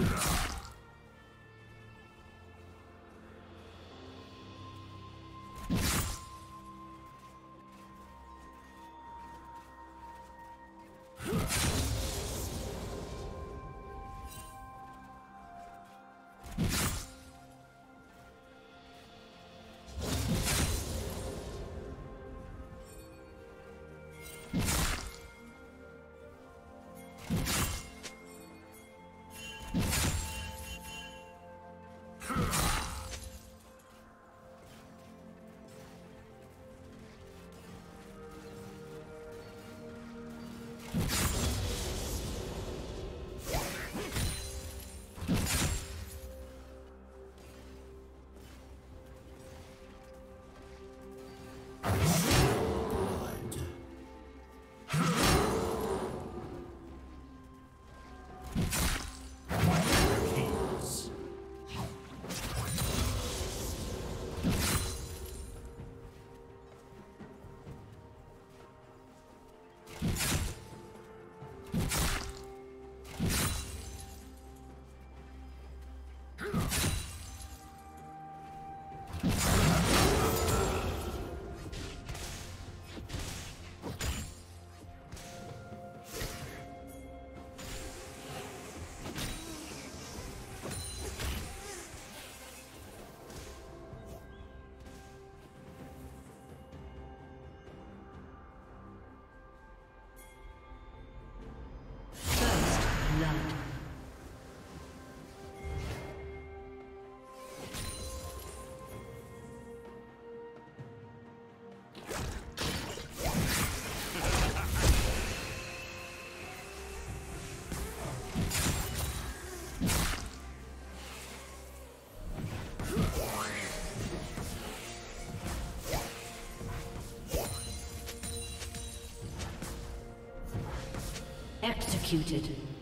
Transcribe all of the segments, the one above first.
Enough. Executed.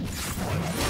Let's go.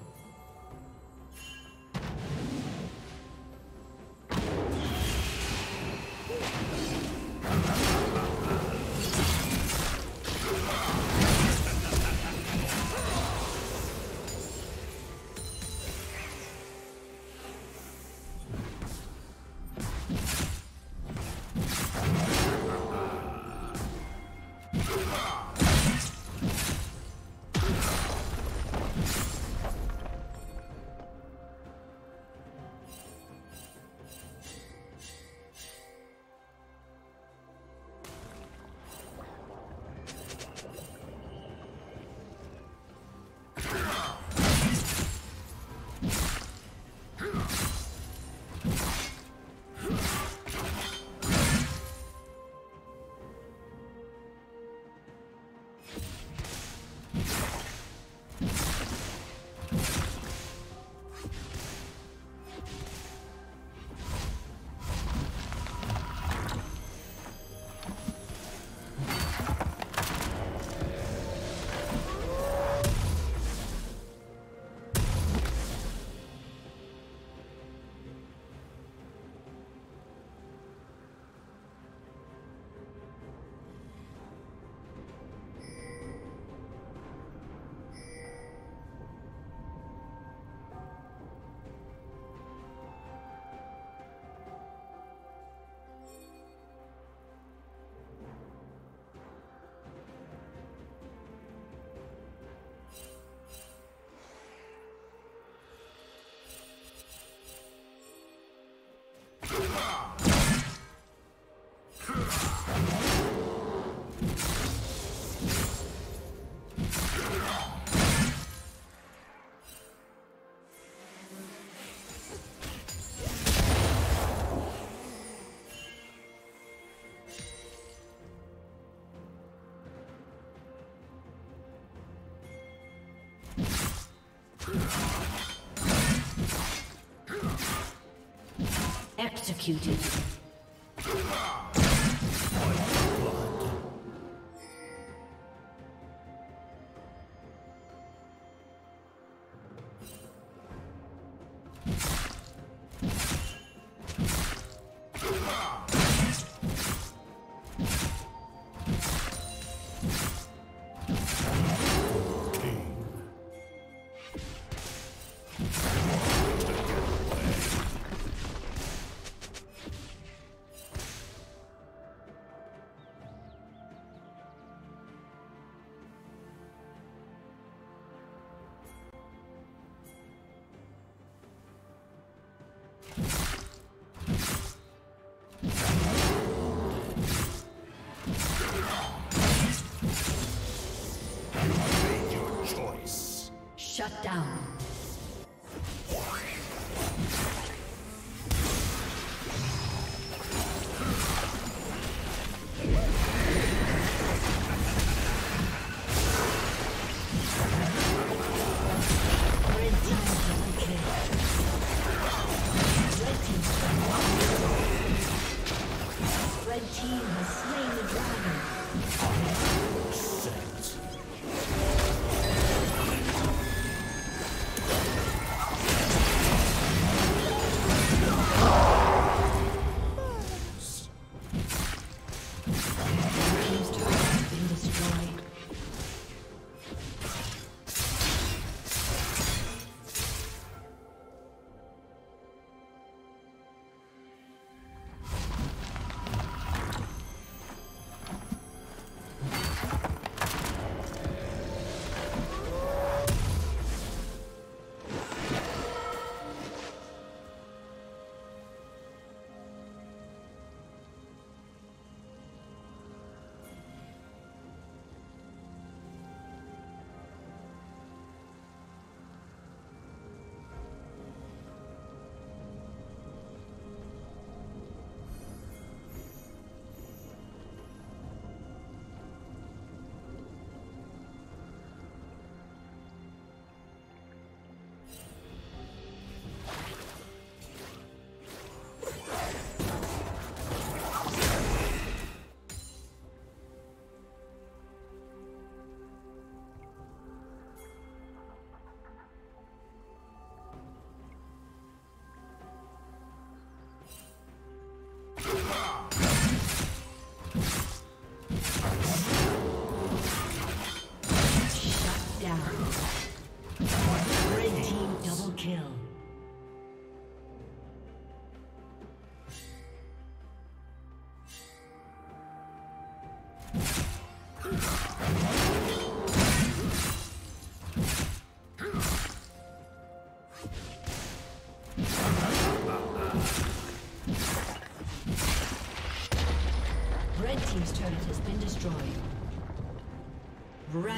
Executed.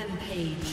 Rampage.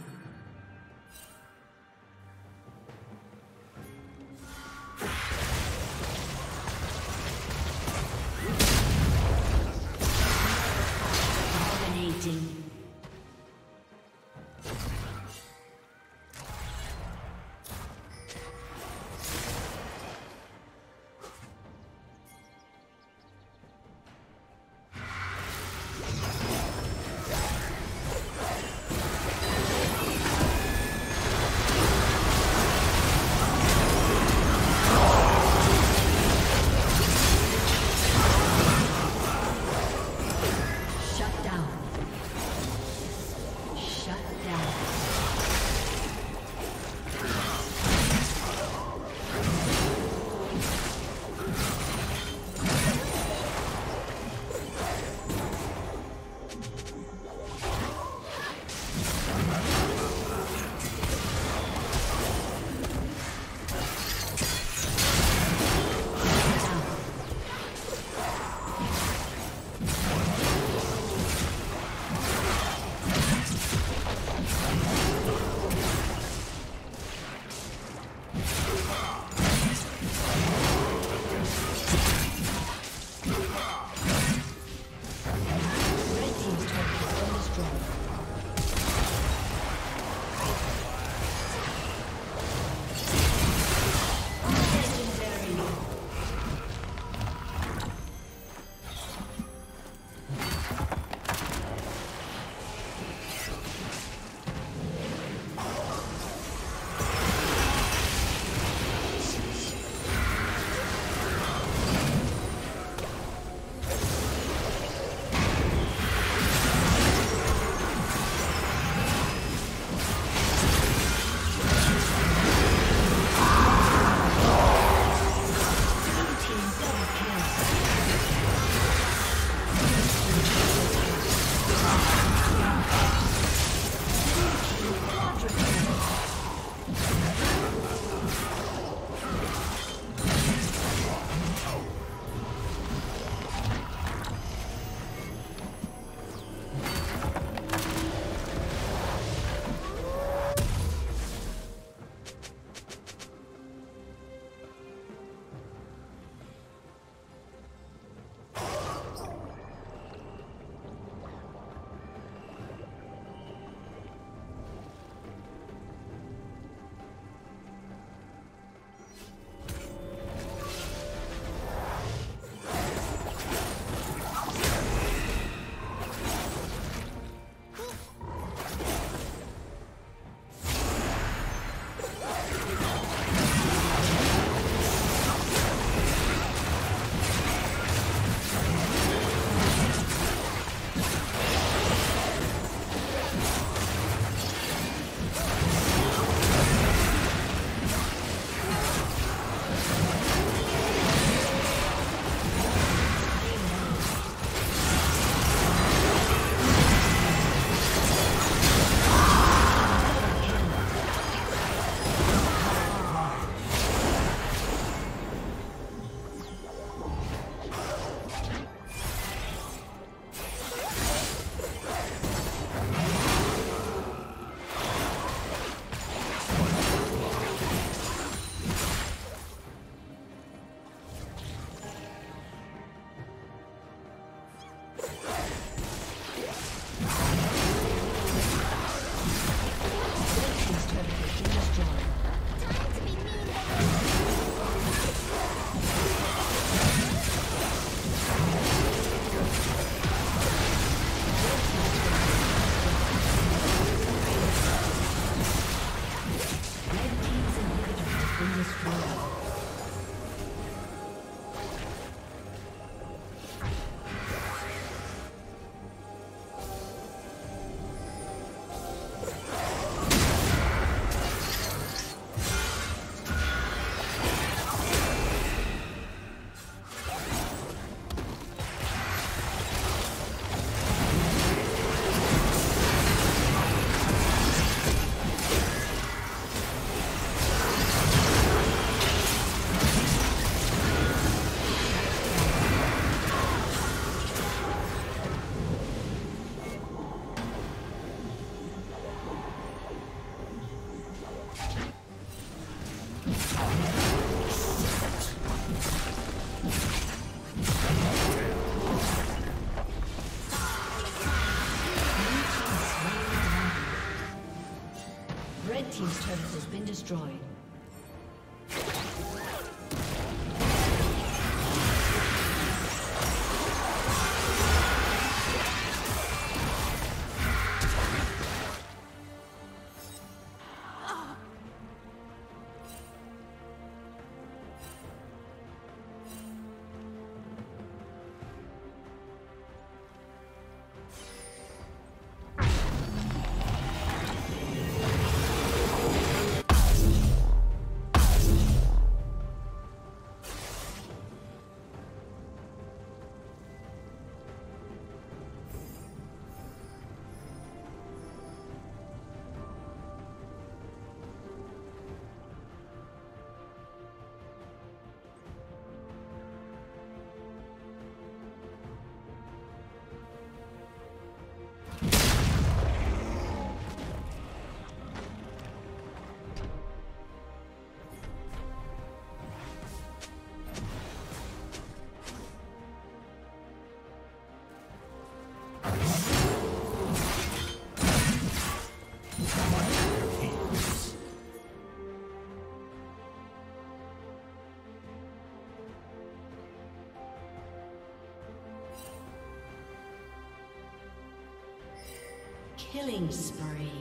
Killing spree.